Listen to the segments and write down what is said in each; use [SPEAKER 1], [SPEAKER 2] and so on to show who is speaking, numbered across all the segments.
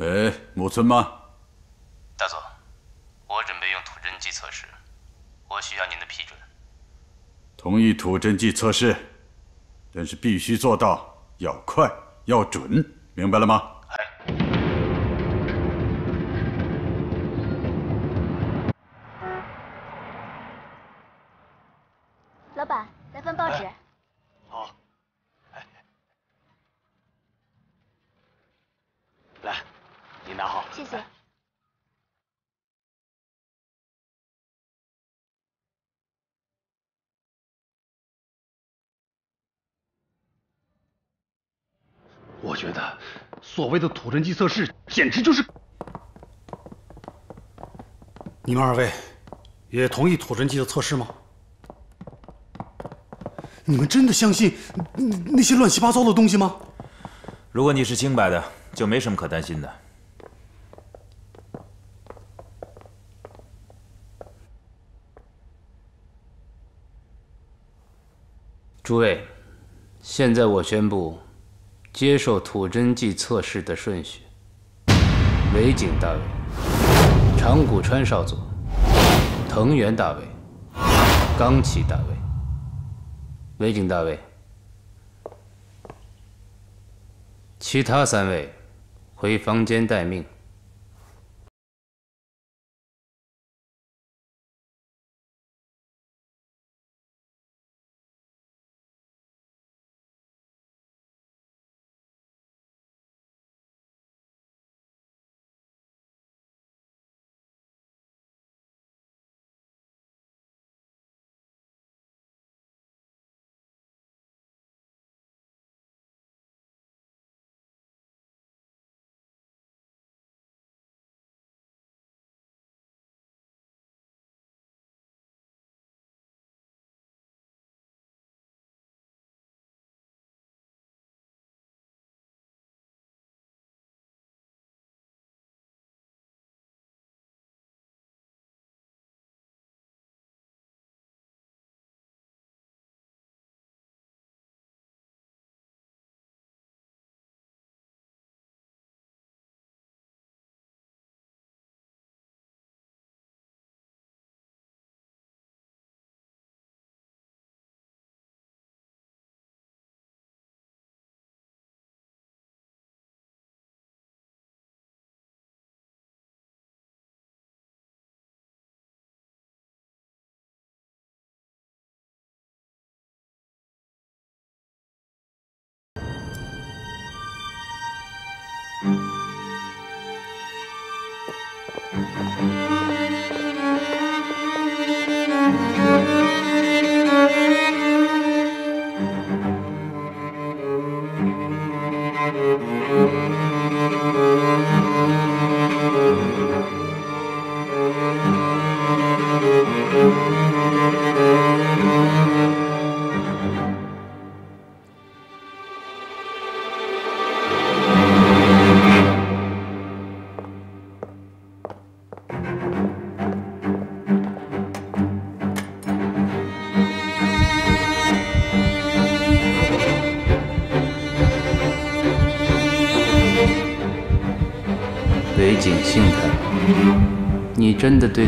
[SPEAKER 1] 喂，木村吗？
[SPEAKER 2] 大佐，我准备用土真剂测试，我需要您的批准。
[SPEAKER 1] 同意土真剂测试，但是必须做到要快要准，明白了吗？
[SPEAKER 3] 老板，来份报纸。
[SPEAKER 4] 好。来，你拿好。
[SPEAKER 3] 谢谢。
[SPEAKER 4] 我觉得所谓的土真剂测试简直就是……
[SPEAKER 5] 你们二位也同意土真剂的测试吗？你们真的相信那些乱七八糟的东西吗？
[SPEAKER 6] 如果你是清白的，就没什么可担心的。
[SPEAKER 2] 诸位，现在我宣布。接受土真剂测试的顺序：尾井大尉、长谷川少佐、藤原大尉、冈崎大尉。尾井大尉，其他三位回房间待命。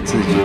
[SPEAKER 2] 自己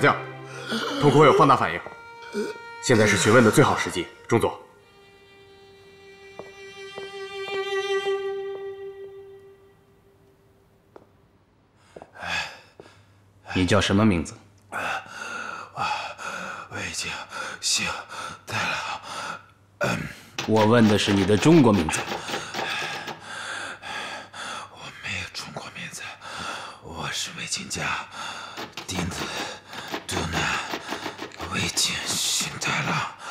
[SPEAKER 7] 降，痛苦会有放大反应。现在是询问的最好时机，中佐。
[SPEAKER 2] 你叫什么名字？
[SPEAKER 6] 魏景星太郎。
[SPEAKER 2] 我问的是你的中国名字。
[SPEAKER 6] 我没有中国名字，我是魏景家丁子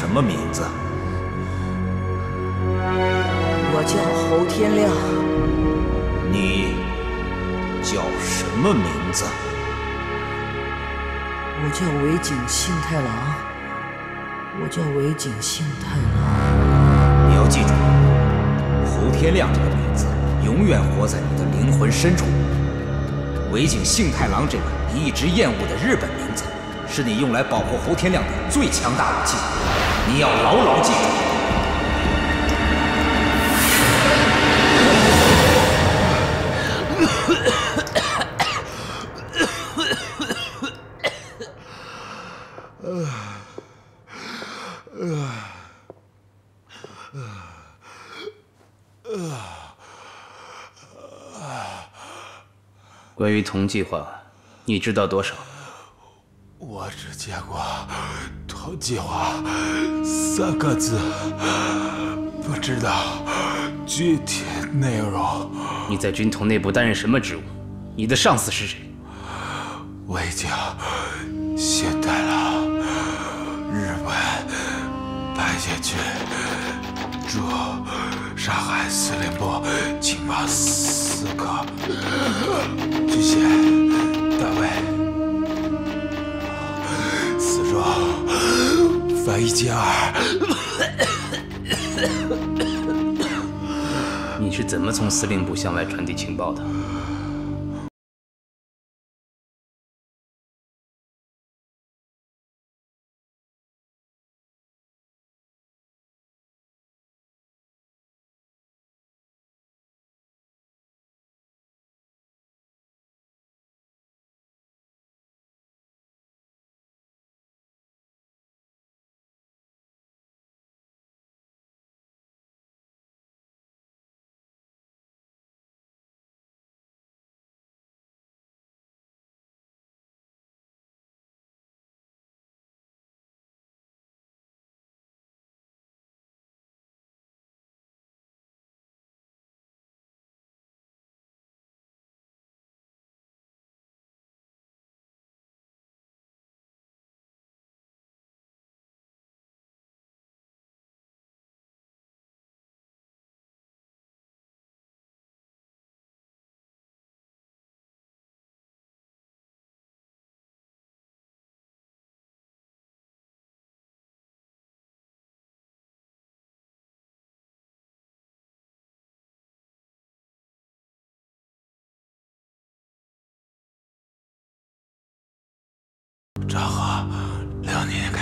[SPEAKER 8] 什么名字？
[SPEAKER 9] 我叫侯天亮。
[SPEAKER 8] 你叫什么名字？
[SPEAKER 9] 我叫尾井幸太郎。我叫尾井幸太郎。
[SPEAKER 8] 你要记住，侯天亮这个名字永远活在你的灵魂深处。尾井幸太郎这个你一直厌恶的日本名字，是你用来保护侯天亮的最强大武器。你要牢牢记住。
[SPEAKER 2] 关于同计划，你知道多少？
[SPEAKER 6] 我只见过“计划”三个字，不知道具体内容。
[SPEAKER 2] 你在军统内部担任什么职务？你的上司是谁？
[SPEAKER 6] 我已经携带了，日本派遣军驻上海司令部情报司科，军衔状翻译进二。
[SPEAKER 2] 你是怎么从司令部向外传递情报的？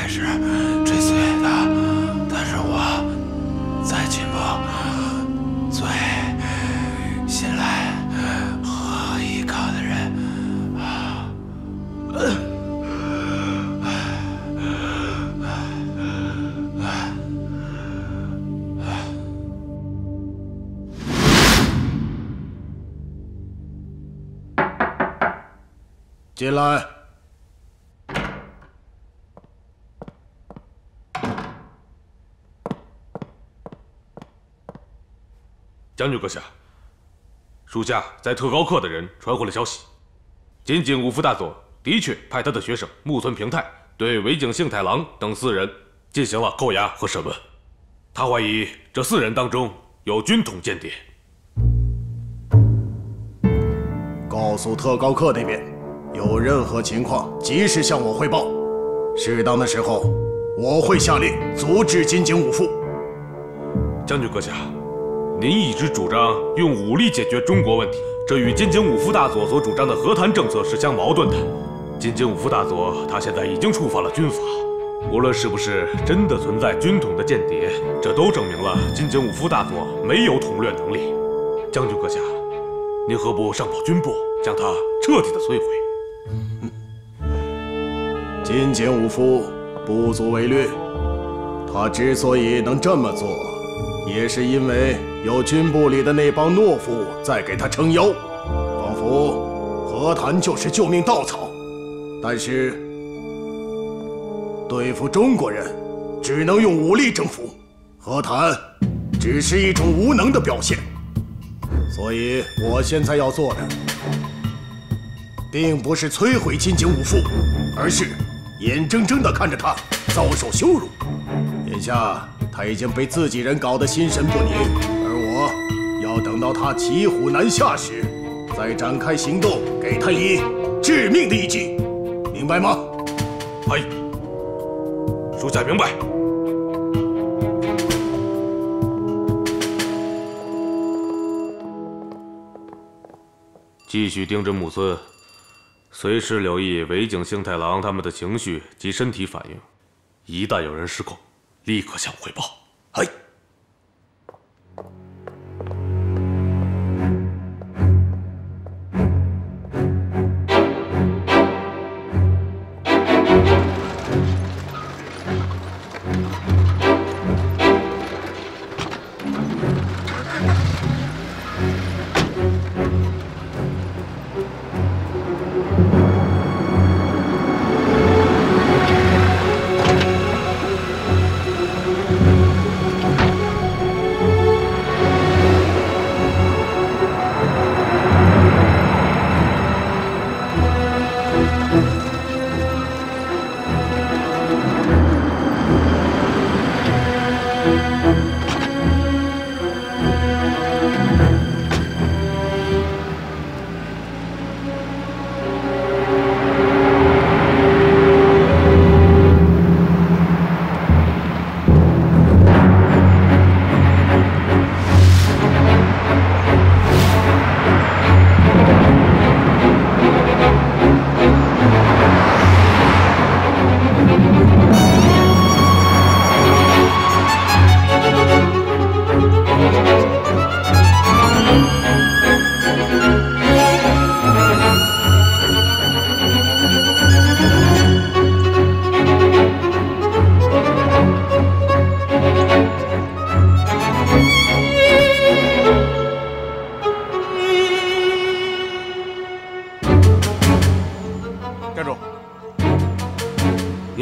[SPEAKER 6] 是追随他，但是我在军部最信赖和依靠的人。
[SPEAKER 5] 进来。
[SPEAKER 10] 将军阁下，属下在特高课的人传回了消息，仅井五副大佐的确派他的学生木村平太对尾井幸太郎等四人进行了扣押和审问。他怀疑这四人当中有军统间谍。
[SPEAKER 11] 告诉特高课那边，有任何情况及时向我汇报。适当的时候，我会下令阻止金井武夫。
[SPEAKER 10] 将军阁下，您一直主张用武力解决中国问题，这与金井武夫大佐所主张的和谈政策是相矛盾的。金井武夫大佐他现在已经触犯了军法，无论是不是真的存在军统的间谍，这都证明了金井武夫大佐没有统略能力。将军阁下，您何不上报军部，将他彻底的摧毁？
[SPEAKER 11] 金井武夫不足为虑，他之所以能这么做，也是因为有军部里的那帮懦夫在给他撑腰，仿佛和谈就是救命稻草。但是，对付中国人，只能用武力征服，和谈只是一种无能的表现。所以我现在要做的，并不是摧毁金井武夫，而是眼睁睁地看着他遭受羞辱。眼下他已经被自己人搞得心神不宁，我要等到他骑虎难下时，再展开行动，给他以致命的一击。明白吗？
[SPEAKER 10] 嗨，属下明白。继续盯着木村，随时留意尾井幸太郎他们的情绪及身体反应。一旦有人失控，立刻向我汇报。嗨。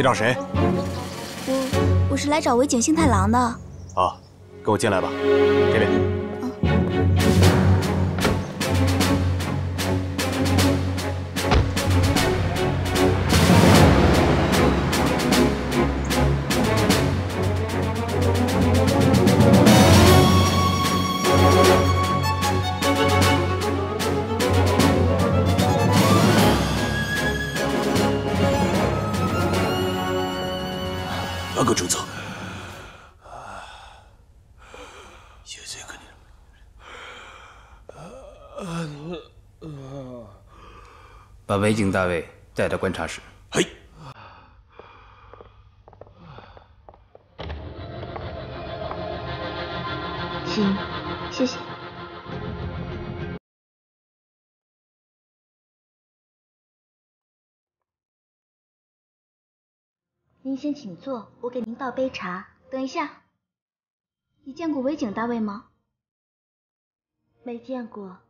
[SPEAKER 7] 找谁？
[SPEAKER 3] 我我是来找尾井幸太郎的。
[SPEAKER 7] 啊，跟我进来吧，
[SPEAKER 2] 把尾井大卫带到观察室。
[SPEAKER 11] 嘿，
[SPEAKER 3] 请，谢谢。您先请坐，我给您倒杯茶。等一下，你见过维景大卫吗？没见过。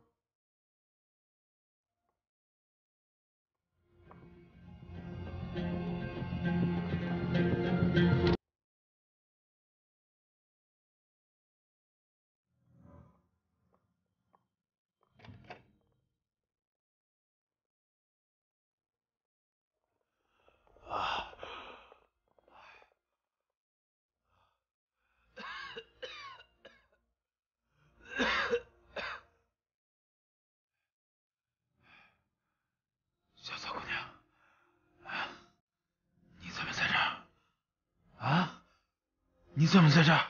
[SPEAKER 6] 你怎么在这儿？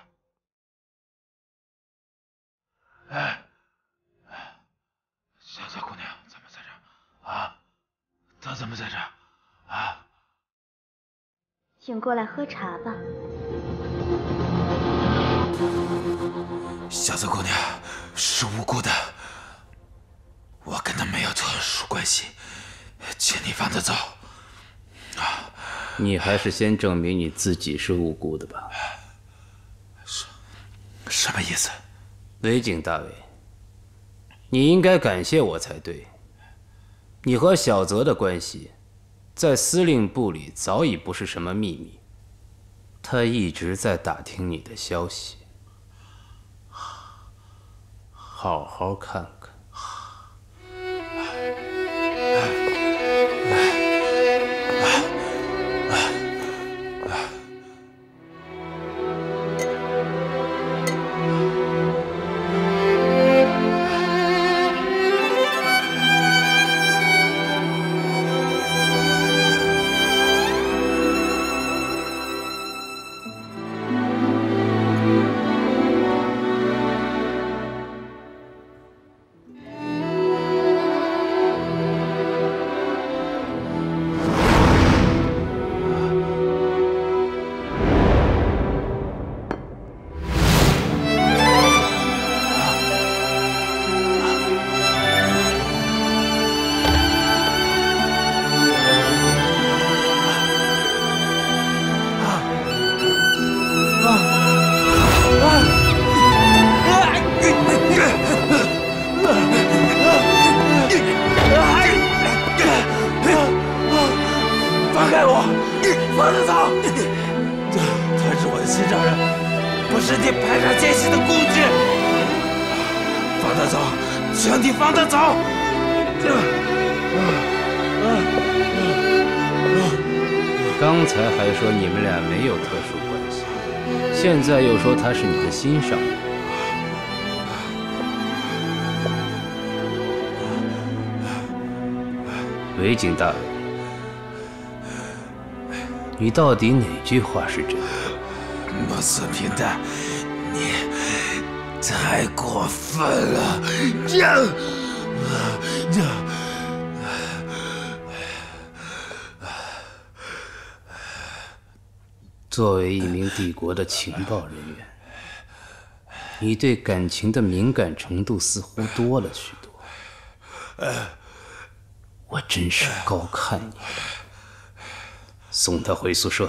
[SPEAKER 6] 哎，小泽姑娘怎么在这儿？啊，她怎么在这儿？啊，
[SPEAKER 3] 请过来喝茶吧。
[SPEAKER 6] 小泽姑娘是无辜的，我跟她没有特殊关系，请你放她走。
[SPEAKER 2] 啊你还是先证明你自己是无辜的吧。
[SPEAKER 6] 什么意思？
[SPEAKER 2] 雷景大尉，你应该感谢我才对。你和小泽的关系，在司令部里早已不是什么秘密。他一直在打听你的消息，好好看
[SPEAKER 6] 我！放他走！他是我的心上人，不是你排查奸细的工具。放他走！请你放他走！
[SPEAKER 2] 刚才还说你们俩没有特殊关系，现在又说他是你的心上人。尾井大人，你到底哪句话是真的？
[SPEAKER 6] 莫斯平的，你太过分了！这，这。
[SPEAKER 2] 作为一名帝国的情报人员，你对感情的敏感程度似乎多了许多。我真是高看你了。送他回宿舍。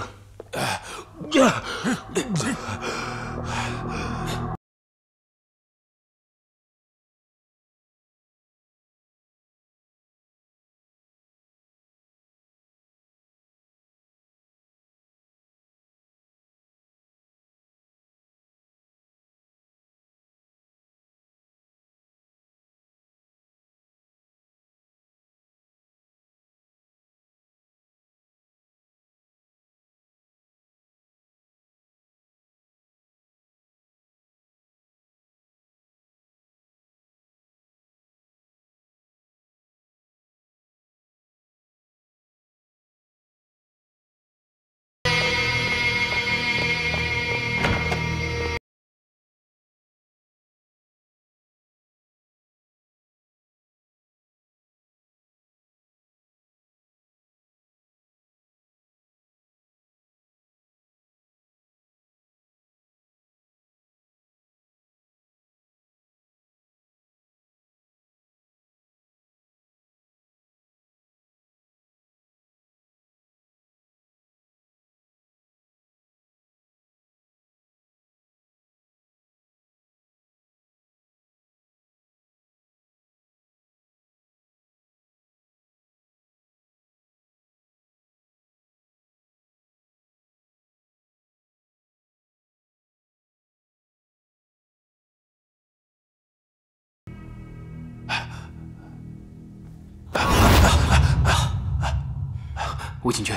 [SPEAKER 7] 吴景爵，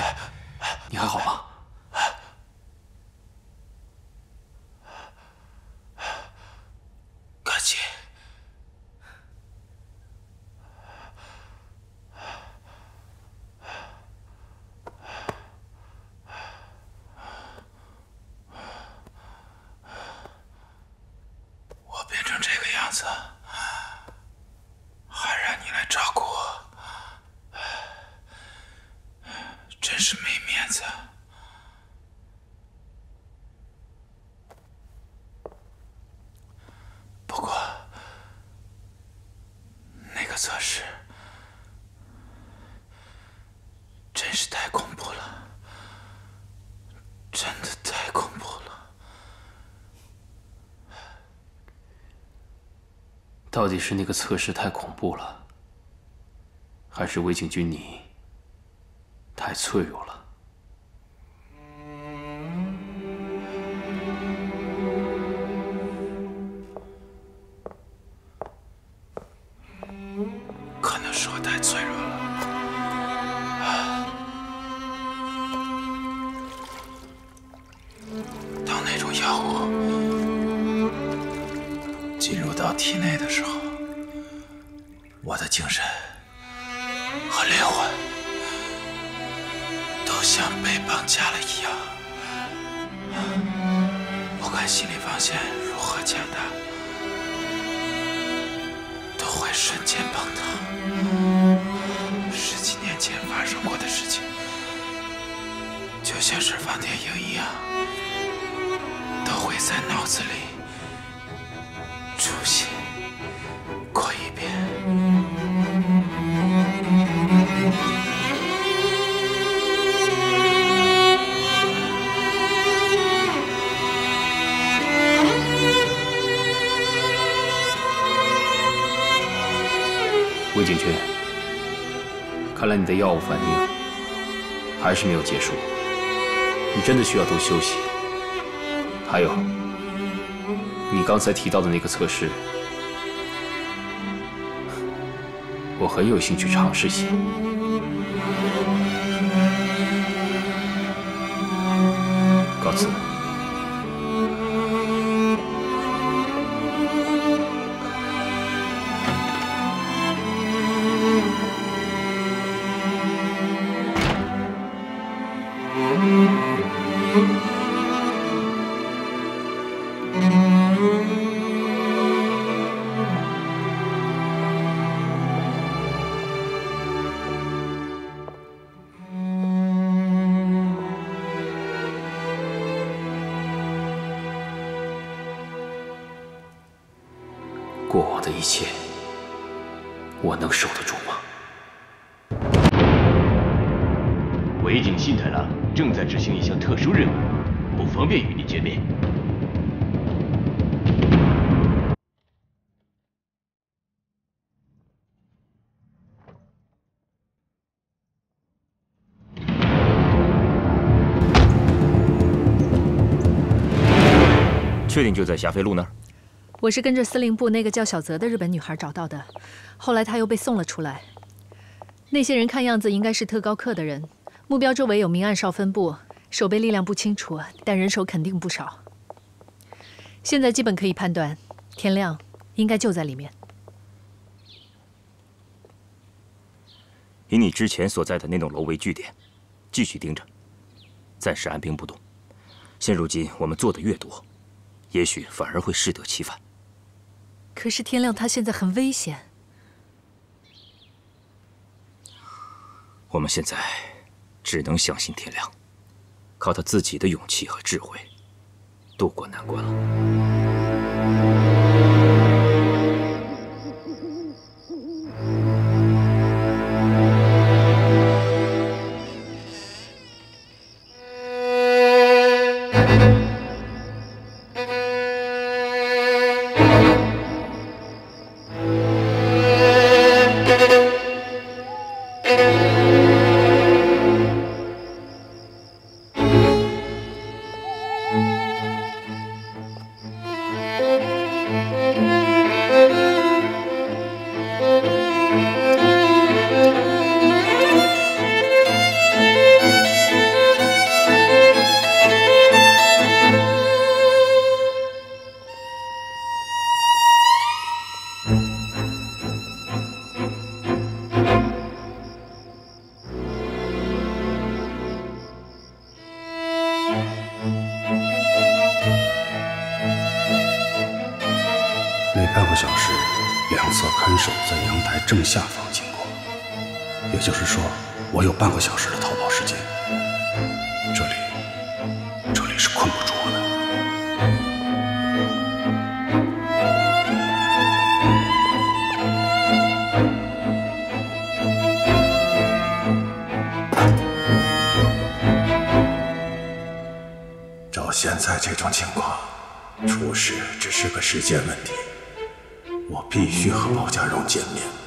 [SPEAKER 7] 你还好吗？
[SPEAKER 6] 客气。是没面子。不过，可是真是太恐怖了，真的太恐怖了。
[SPEAKER 12] 到底是那个测试太恐怖了，还是魏景君你太脆弱了？
[SPEAKER 6] 和灵魂都像被绑架了一样，不管心理防线如何强大。都会瞬间崩塌。十几年前发生过的事情，就像是放电影一样，都会在脑子里出现
[SPEAKER 12] 看来你的药物反应还是没有结束，你真的需要多休息。还有，你刚才提到的那个测试，我很有兴趣尝试一下。告辞。过往的一切，我能守得住吗？
[SPEAKER 13] 尾井信太郎正在执行一项特殊任务，不方便与你见面。
[SPEAKER 8] 确定就在霞飞路那儿？
[SPEAKER 14] 我是跟着司令部那个叫小泽的日本女孩找到的，后来她又被送了出来。那些人看样子应该是特高课的人，目标周围有明暗哨分布，守备力量不清楚，但人手肯定不少。现在基本可以判断，天亮应该就在里面。
[SPEAKER 8] 以你之前所在的那栋楼为据点，继续盯着，暂时按兵不动。现如今我们做的越多，也许反而会适得其反。
[SPEAKER 14] 可是天亮他现在很危险，
[SPEAKER 8] 我们现在只能相信天亮，靠他自己的勇气和智慧渡过难关了。
[SPEAKER 11] 这种情况，出事只是个时间问题。我必须和包家荣见面。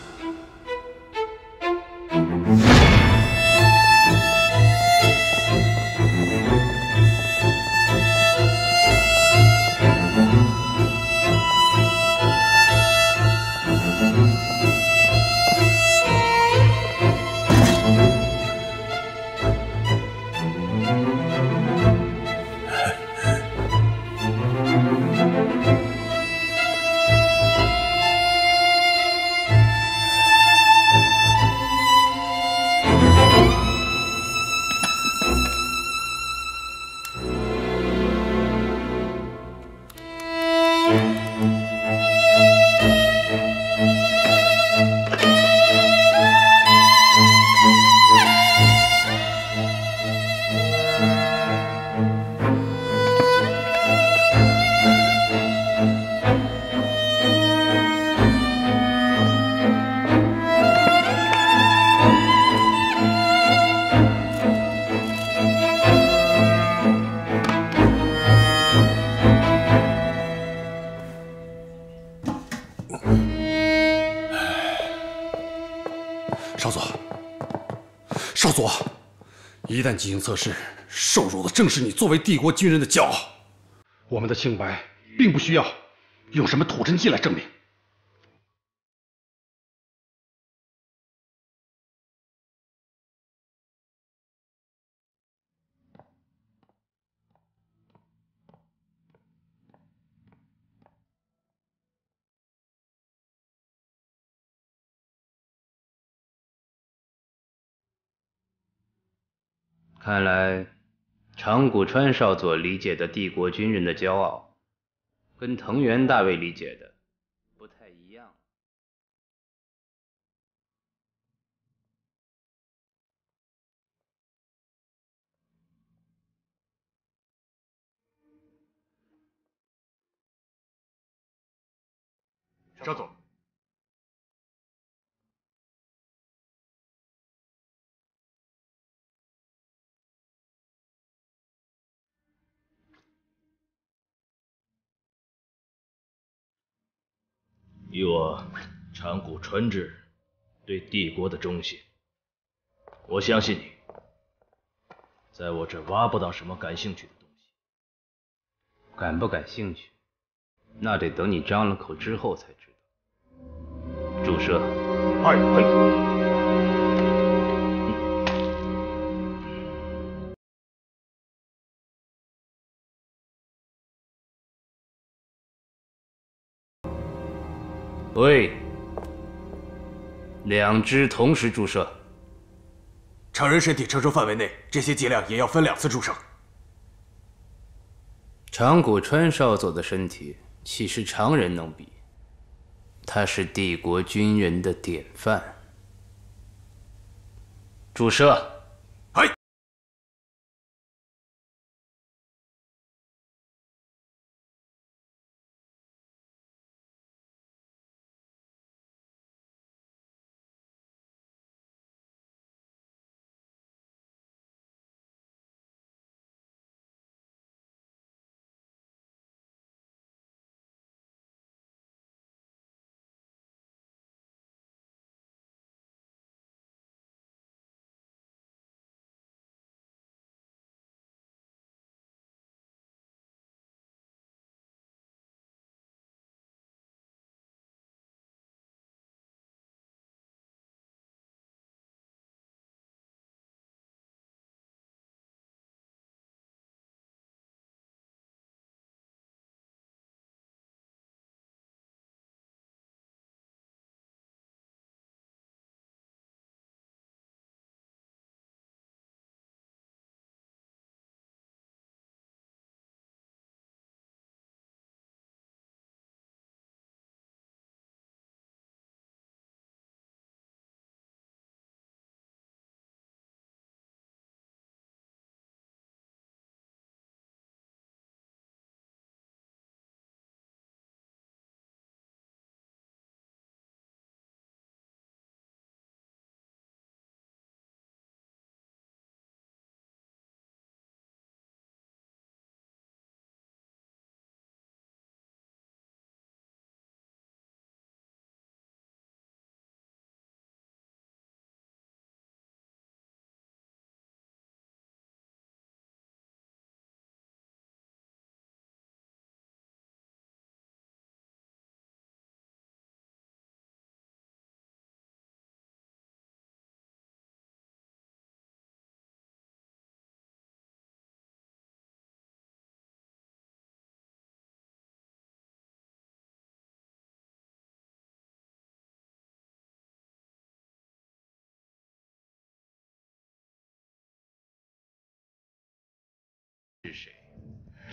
[SPEAKER 5] 一旦进行测试，受辱的正是你作为帝国军人的骄傲。
[SPEAKER 4] 我们的清白并不需要用什么土真剂来证明。
[SPEAKER 2] 看来，长谷川少佐理解的帝国军人的骄傲，跟藤原大尉理解的不太一样。
[SPEAKER 4] 少佐，
[SPEAKER 13] 以我长谷川治对帝国的忠心，我相信你，在我这挖不到什么感兴趣的东西。
[SPEAKER 2] 感不感兴趣，那得等你张了口之后才知道。注射。喂，两支同时注射。
[SPEAKER 7] 成人身体承受范围内，这些剂量也要分两次注射。
[SPEAKER 2] 长谷川少佐的身体岂是常人能比？他是帝国军人的典范。注射。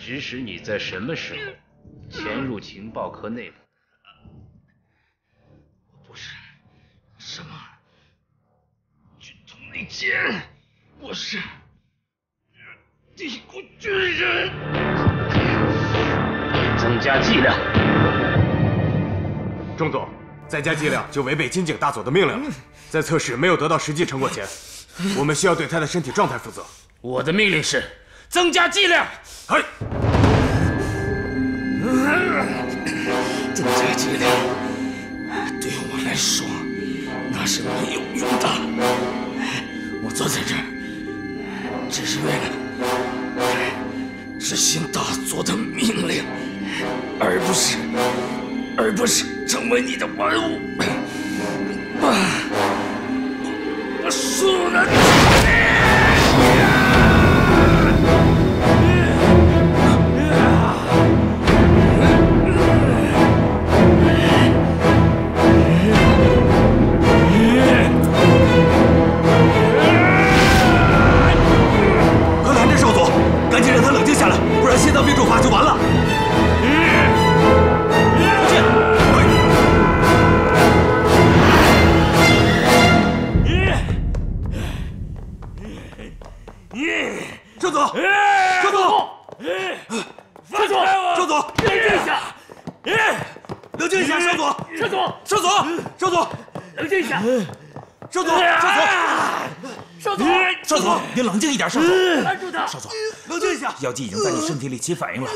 [SPEAKER 2] 指使你在什么时候潜入情报科内部？
[SPEAKER 12] 不是什么军统内奸，我是帝国军人。
[SPEAKER 2] 增加剂量。
[SPEAKER 7] 中佐，再加剂量就违背金井大佐的命令了。在测试没有得到实际成果前，我们需要对他的身体状态负责。
[SPEAKER 2] 我的命令是增加剂量。
[SPEAKER 7] 嘿，
[SPEAKER 12] 增加剂量对我来说那是没有用的。我坐在这儿只是为了执行大佐的命令，而不是而不是成为你的玩物。我我输了。
[SPEAKER 15] 快
[SPEAKER 8] 起反应了，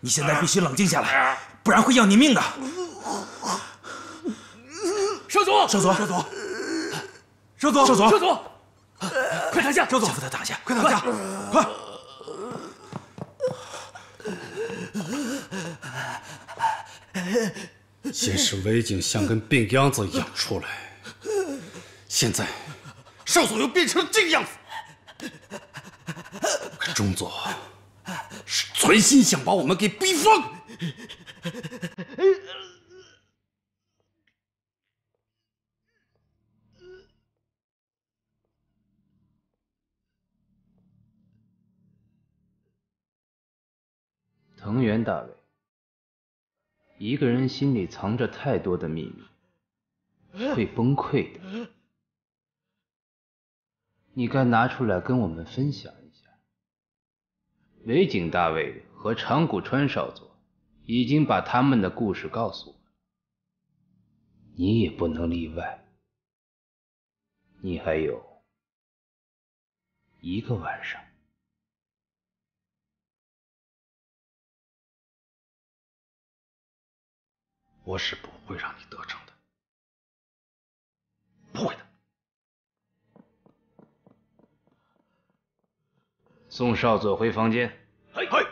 [SPEAKER 8] 你现在必须冷静下来，不然会要你命的。
[SPEAKER 12] 少佐，
[SPEAKER 8] 少佐，
[SPEAKER 15] 少佐，少佐，
[SPEAKER 8] 少佐，
[SPEAKER 12] 少佐，快躺下！
[SPEAKER 15] 少佐，
[SPEAKER 8] 扶他躺下，
[SPEAKER 15] 快躺下，快！
[SPEAKER 5] 先是韦景像跟病秧子一样出来，现在少佐又变成了这个样子。中佐是存心想把我们给逼疯。
[SPEAKER 2] 藤原大尉，一个人心里藏着太多的秘密，会崩溃的。你该拿出来跟我们分享。尾井大尉和长谷川少佐已经把他们的故事告诉我，你也不能例外。你还有一个晚上。
[SPEAKER 5] 我是不会让你得逞的，不会的。
[SPEAKER 2] 送少佐回房间。
[SPEAKER 12] 嘿，
[SPEAKER 11] 嘿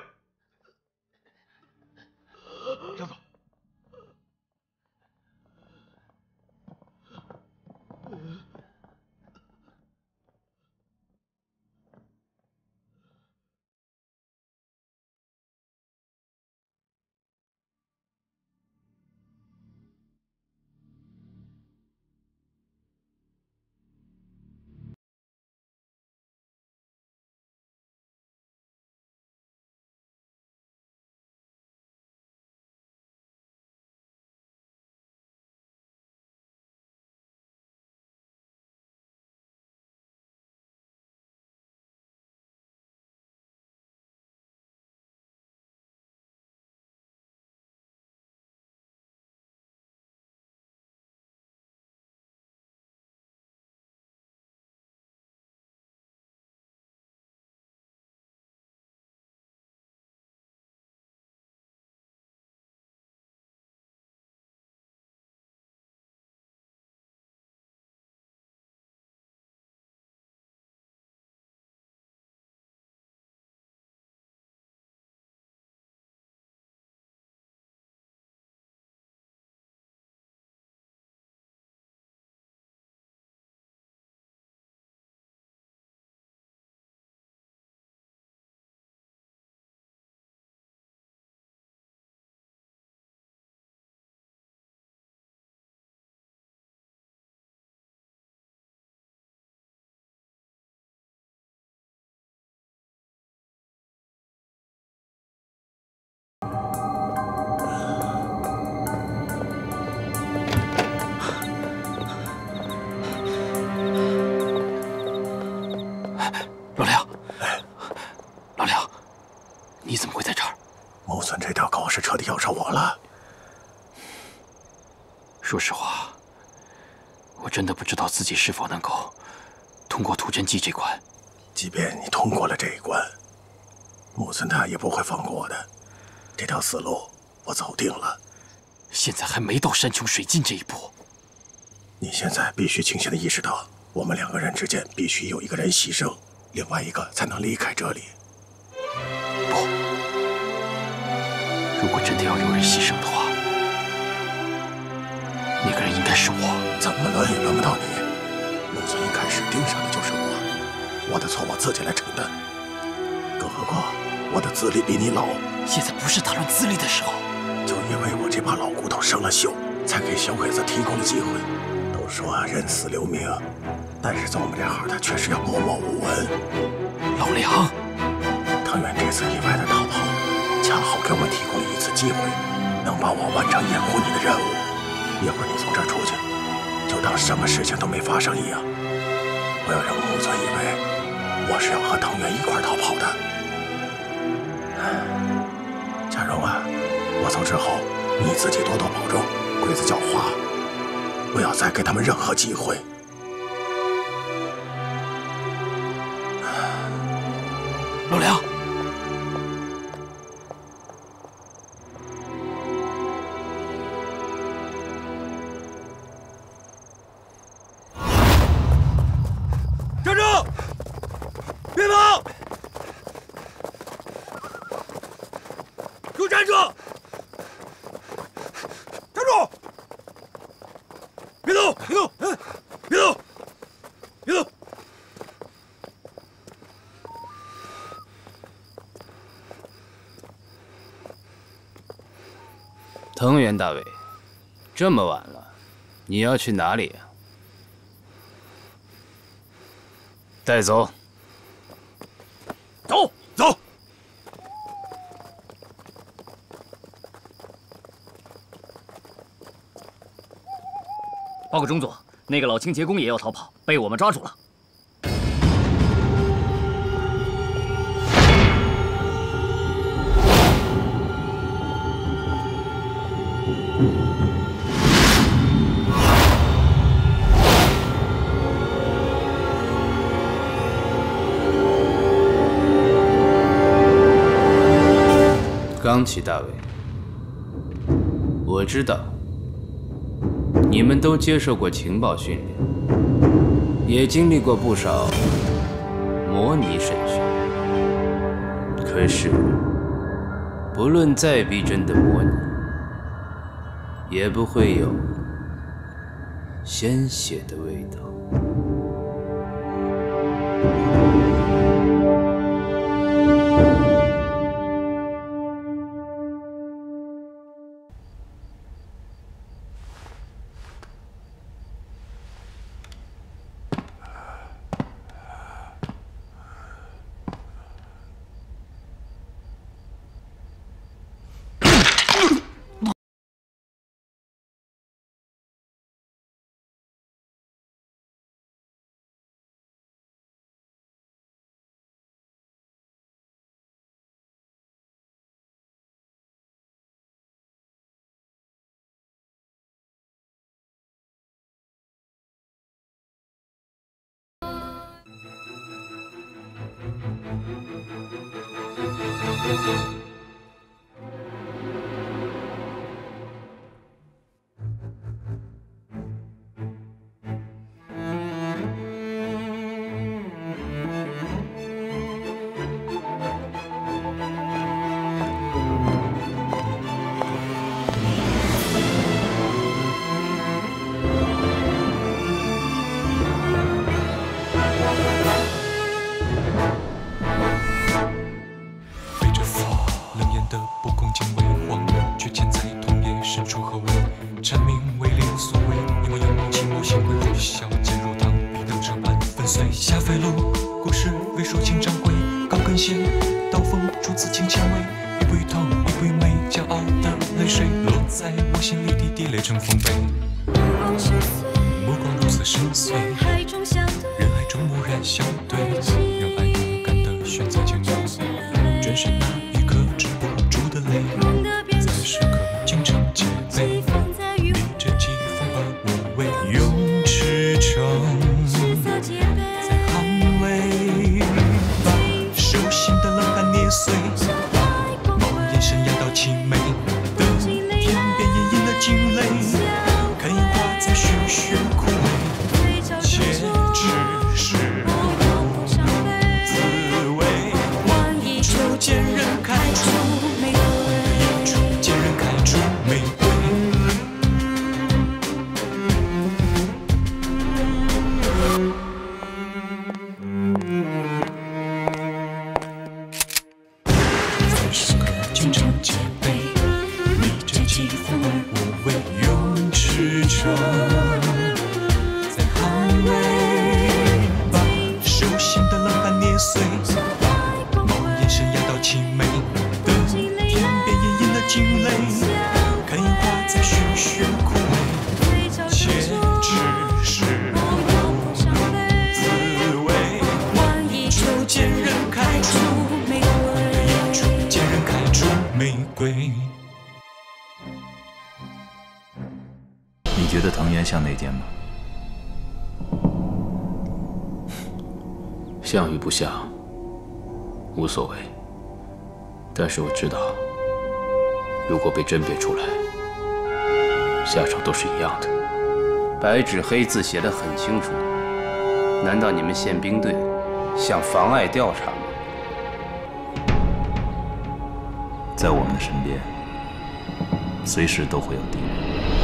[SPEAKER 12] 说实话，我真的不知道自己是否能够通过土真记这关。
[SPEAKER 11] 即便你通过了这一关，木村他也不会放过我的。这条死路我走定了。
[SPEAKER 12] 现在还没到山穷水尽这一步。
[SPEAKER 11] 你现在必须清醒的意识到，我们两个人之间必须有一个人牺牲，另外一个才能离开这里。
[SPEAKER 12] 不，如果真的要有人牺牲的话，那个人应该是我。
[SPEAKER 11] 怎么轮也轮不到你。木村一开始盯上的就是我，我的错我自己来承担。更何况我的资历比你老。
[SPEAKER 12] 现在不是谈论资历的时候。
[SPEAKER 11] 就因为我这把老骨头生了锈，才给小鬼子提供了机会。都说人死留名，但是在我们这行，他确实要默默无闻。
[SPEAKER 12] 老梁，
[SPEAKER 11] 汤圆这次意外的逃跑，恰好给我提供了一次机会，能帮我完成掩护你的任务。一会儿你从这儿出去，就当什么事情都没发生一样。不要让木村以为我是要和藤原一块逃跑的。嘉荣啊！我走之后，你自己多多保重。鬼子狡猾，不要再给他们任何机会。
[SPEAKER 12] 老梁，
[SPEAKER 16] 大伟，这么晚了，你要去哪里呀？带走。
[SPEAKER 17] 走走。
[SPEAKER 18] 报告中佐，那个老清洁工也要逃跑，被我们抓住了。
[SPEAKER 16] 冈崎大尉，我知道你们都接受过情报训练，也经历过不少模拟审讯。可是，不论再逼真的模拟，也不会有鲜血的味道。
[SPEAKER 12] 甄别出来，下场都是一样的。
[SPEAKER 2] 白纸黑字写的很清楚，难道你们宪兵队想妨碍调查吗？
[SPEAKER 8] 在我们的身边，随时都会有敌人。